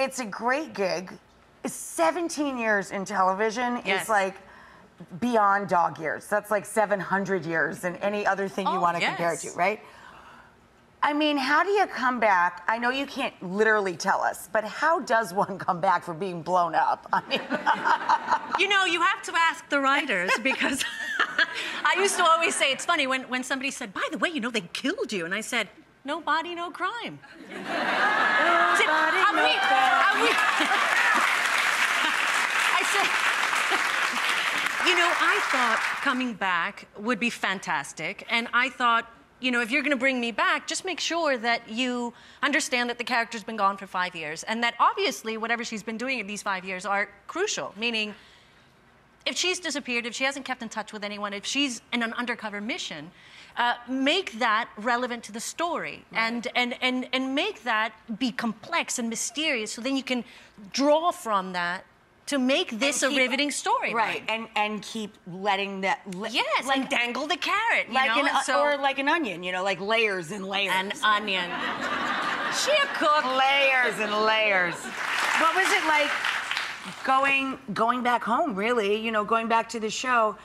it's a great gig. 17 years in television Yes. is like beyond dog years. That's like 700 years and any other thing you Oh, want to compare it to, right? I mean, how do you come back? I know you can't literally tell us, but how does one come back for being blown up? I mean, You know, you have to ask the writers because I used to always say it's funny when, when somebody said, by the way, you know, they killed you. And I said, no body, no crime. "Are we- are we-" I said, you know, I thought coming back would be fantastic. And I thought, you know, if you're going to bring me back, just make sure that you understand that the character's been gone for five years and that obviously whatever she's been doing in these five years are crucial, meaning if she's disappeared, if she hasn't kept in touch with anyone, if she's in an undercover mission, uh, make that relevant to the story and, and, and, and make that be complex and mysterious so then you can draw from that to make this And a riveting story. right, and and keep letting that li- Yes, like dangle the carrot. You like know? an so, or like an onion, you know, like layers and layers. an onion. She a cook. layers and layers. What was it like going going back home? Really, you know, going back to the show.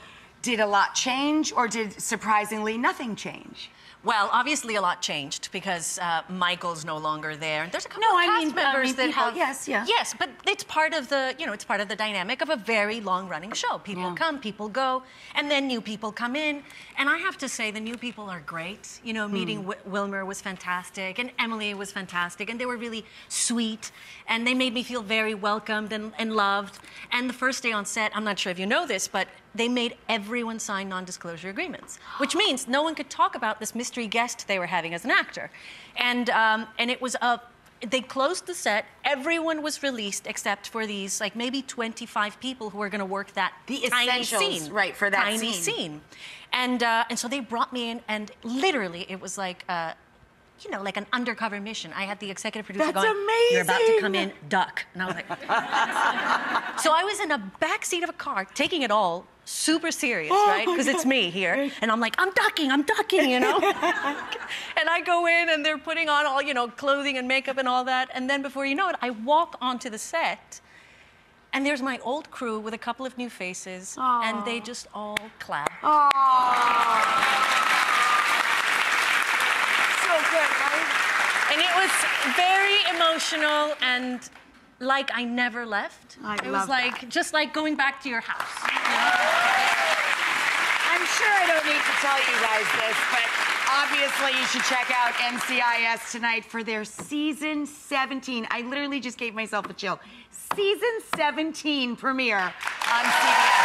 Did a lot change, or did surprisingly nothing change? Well, obviously a lot changed because uh, Michael's no longer there. And there's a couple No, of I cast mean- I members mean that people- have yes, yeah. yes, but it's part of the you know it's part of the dynamic of a very long-running show. People Yeah. come, people go, and then new people come in. And I have to say, the new people are great. You know, meeting Hmm. Wi- Wilmer was fantastic, and Emily was fantastic, and they were really sweet, and they made me feel very welcomed and, and loved. And the first day on set, I'm not sure if you know this, but they made everyone sign non-disclosure agreements, which means no one could talk about this mystery guest they were having as an actor. And um, and it was a they closed the set. Everyone was released except for these, like maybe 25 people who were going to work that The tiny scene, right, for that tiny scene. scene. And uh, and so they brought me in, and literally it was like. Uh, you know, like an undercover mission. I had the executive producer That's going, "You're about to come in, duck," and I was like, so I was in a back seat of a car, taking it all super serious, Oh right? Because it's me here, and I'm like, I'm ducking, I'm ducking, you know. and I go in, and they're putting on all, you know, clothing and makeup and all that, and then before you know it, I walk onto the set, and there's my old crew with a couple of new faces, and they just all clap. So good, right? And it was very emotional and like I never left. I it was like that. just like going back to your house. I'm sure I don't need to tell you guys this, but obviously you should check out NCIS tonight for their season 17. I literally just gave myself a chill. Season 17 premiere on CBS.